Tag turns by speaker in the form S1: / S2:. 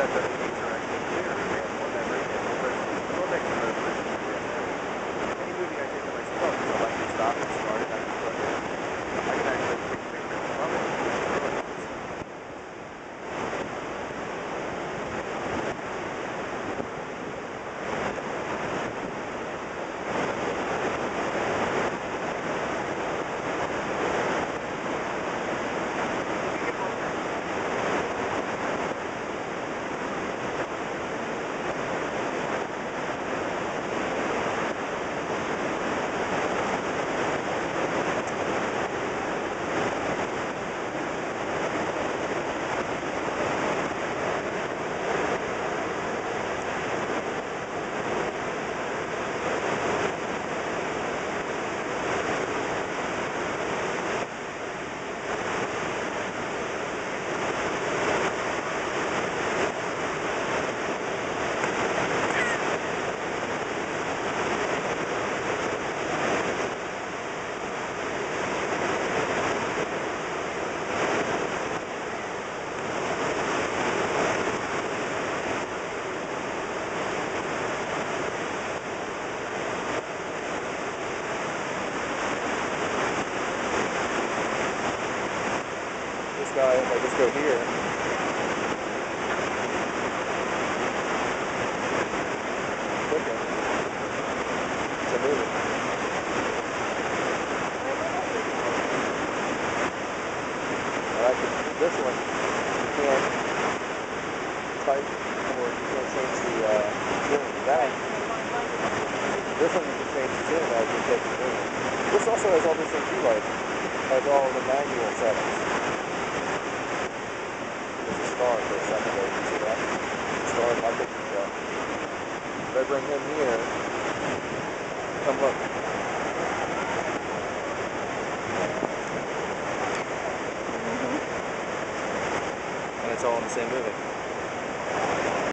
S1: Except that the picture actually clear and one that right there, one one next to resolution. Any movie I take to my stuff, so I can stop and start it, I can start it. I can actually take pictures from it. Really nice. This guy, if I just go here. It. It's. This one, you can't or you change the uh, tune. That, this one you can change the tune as you take the tune. This also has all these things you like. Has all the manual settings. Star for a second there. You see that? My picture show. If I bring him here, come look. Mm-hmm. And it's all in the same movie.